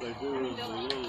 такую злую.